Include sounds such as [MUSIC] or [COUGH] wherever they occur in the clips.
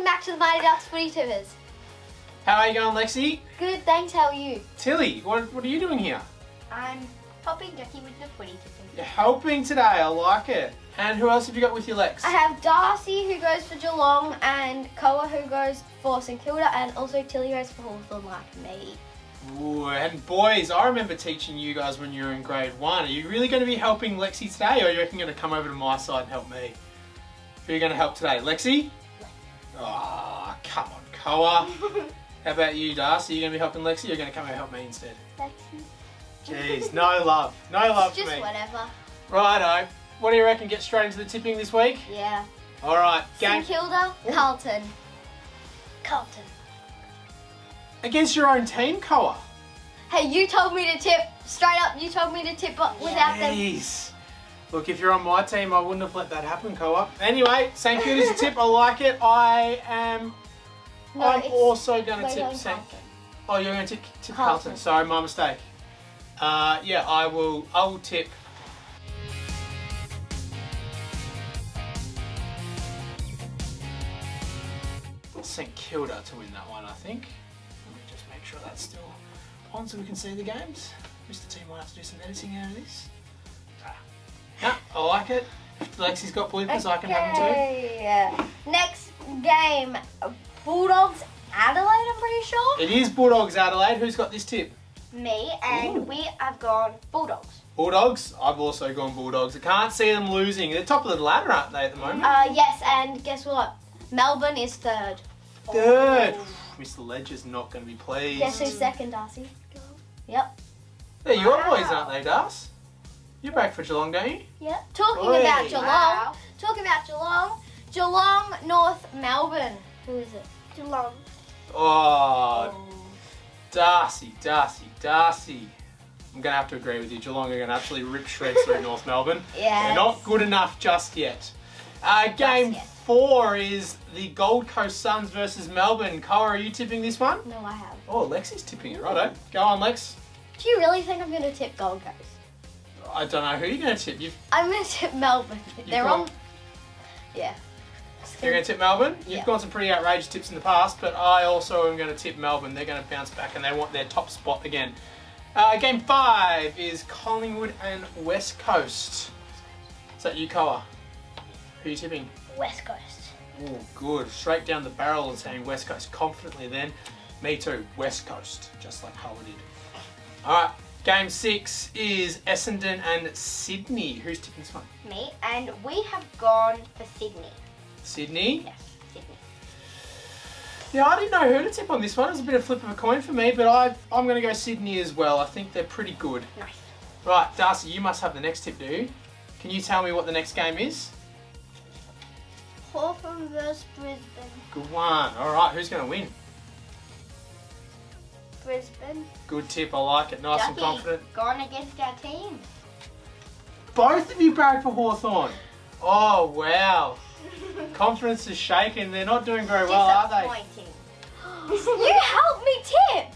welcome back to the Mighty Ducks Footy Tippers. How are you going, Lexi? Good, thanks. How are you? Tilly, what, what are you doing here? I'm helping Jackie with the footy tippers. You're helping today. I like it. And who else have you got with you, Lex? I have Darcy who goes for Geelong and Koa who goes for St Kilda and also Tilly goes for Hawthorn like me. Ooh, and boys, I remember teaching you guys when you were in grade one. Are you really going to be helping Lexi today, or are you reckon going to come over to my side and help me? Who are you going to help today, Lexi? Oh, come on, Koa. [LAUGHS] How about you, Darcy? Are you going to be helping Lexi, or are you going to come and help me instead? Lexi. Jeez, no love. No love Just for me. Just whatever. Righto. What do you reckon? Get straight into the tipping this week? Yeah. All right, game St Kilda, Carlton. Carlton. against your own team, Koa. Hey, you told me to tip straight up. You told me to tip but without them. Look, if you're on my team, I wouldn't have let that happen, Koa. Anyway, St Kilda's a tip. I like it. I am. No, I'm also going to tip St. Oh, you're going to tip, tip Carlton. Carlton. Sorry, my mistake. Uh, yeah, I will. I will tip. St Kilda to win that one, I think. Let me just make sure that's still on so we can see the games. Mr. T might have to do some editing out of this. I like it. Lexi's got bloopers, I can have them too. Okay. Next game, Bulldogs Adelaide. I'm pretty sure. It is Bulldogs Adelaide. Who's got this tip? Me and Ooh. we have gone Bulldogs. Bulldogs. I've also gone Bulldogs. I can't see them losing. They're top of the ladder, aren't they, at the moment? Uh, yes, and guess what? Melbourne is third. Third. Oh. Mr. Ledger's not going to be pleased. Guess who's second, Darcy? Yep. They're your Wow. boys, aren't they, Das? You're back for Geelong, don't you? Yep. Talking Oi. about Geelong. Wow. Talking about Geelong. Geelong, North Melbourne. Who is it? Geelong. Oh, Darcy, Darcy, Darcy. I'm going to have to agree with you. Geelong are going to absolutely rip shreds through [LAUGHS] North Melbourne. Yes. They're not good enough just yet. Uh, game yet. four is the Gold Coast Suns versus Melbourne. Koa, are you tipping this one? No, I have. Oh, Lexi's tipping it. Righto. Go on, Lex. Do you really think I'm going to tip Gold Coast? I don't know who you're going to tip. You've, I'm going to tip Melbourne. They're got- on. Yeah. you're going to tip Melbourne. You've Yeah. gone some pretty outrageous tips in the past, but I also am going to tip Melbourne. They're going to bounce back and they want their top spot again. Uh, game five is Collingwood and West Coast. Is that you, Koa? Who are you tipping? West Coast. Oh, good. Straight down the barrel and saying West Coast confidently then. Me too, West Coast, just like Koa did. Alright, game six is Essendon and Sydney. Who's tipping this one? Me and we have gone for Sydney. Sydney. Yes, Sydney. Yeah, I didn't know who to tip on this one. It was a bit of flip of a coin for me, but I, I'm going to go Sydney as well. I think they're pretty good. Nice. Right, Darcy, you must have the next tip, do you? Can you tell me what the next game is? Hawthorn versus Brisbane. Good one. Alright, who's going to win? Brisbane. Good tip, I like it. Nice and confident. Gone against our team. Both of you bagged for Hawthorn. Oh, wow. [LAUGHS] Confidence is shaken. They're not doing very well, are they? [GASPS] You helped me tip,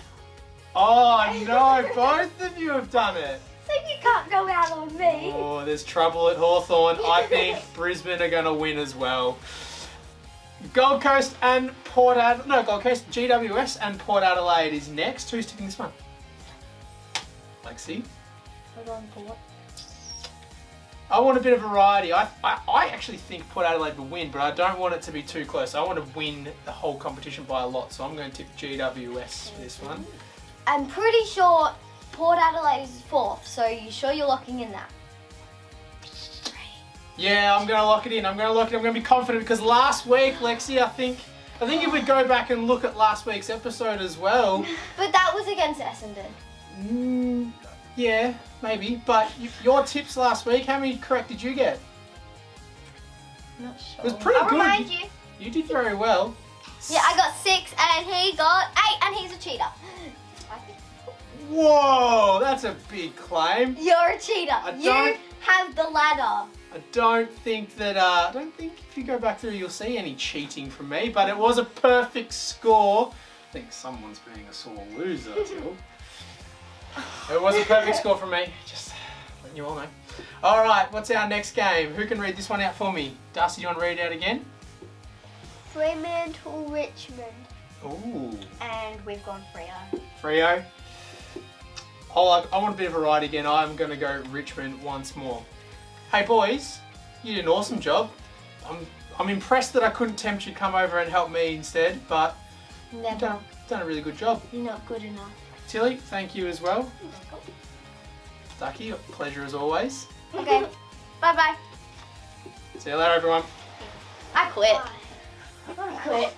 Oh, [LAUGHS] no. Both of you have done it. so you can't go out on me. Oh, there's trouble at Hawthorn. I think [LAUGHS] Brisbane are going to win as well. Gold Coast and Port Adelaide. No, Gold Coast, GWS and Port Adelaide is next. Who's tipping this one? Lexi? Hold. I want a bit of variety. I, I, I actually think Port Adelaide will win, but I don't want it to be too close. I want to win the whole competition by a lot, so I'm going to tip GWS for this one. I'm pretty sure Port Adelaide is fourth, so you sure you're locking in that? Yeah, I'm going to lock it in. I'm to lock it. I'm to be confident because last week, Lexi, I think, I think if we go back and look at last week's episode as well, [LAUGHS] But that was against Essendon. mm, yeah, maybe. But your tips last week, how many correct did you get? Not sure. It was pretty I'll good. remind you. You did very well. Yeah, I got six, and he got eight, and he's a cheater. Whoa, that's a big claim. You're a cheater. You have the ladder. I don't think that, uh, I don't think if you go back through you'll see any cheating from me, but it was a perfect score. I think someone's being a sore loser, [LAUGHS] Till. It was a perfect score from me, just letting you all know. All right, what's our next game? Who can read this one out for me? Darcy, do you want to read it out again? Fremantle, Richmond. Ooh. And we've gone Freo. Frio. I like. I want a bit of variety again. I'm going to go Richmond once more. Hey boys, you did an awesome job. I'm I'm impressed that I couldn't tempt you to come over and help me instead, but you've Never. done, done a really good job. You're not good enough. Tilly, thank you as well. Ducky, pleasure as always. Okay. bye bye. See you later, everyone. I quit. [LAUGHS] I quit.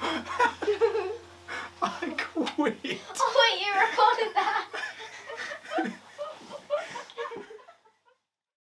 I quit. [LAUGHS] Oh wait, you recorded that.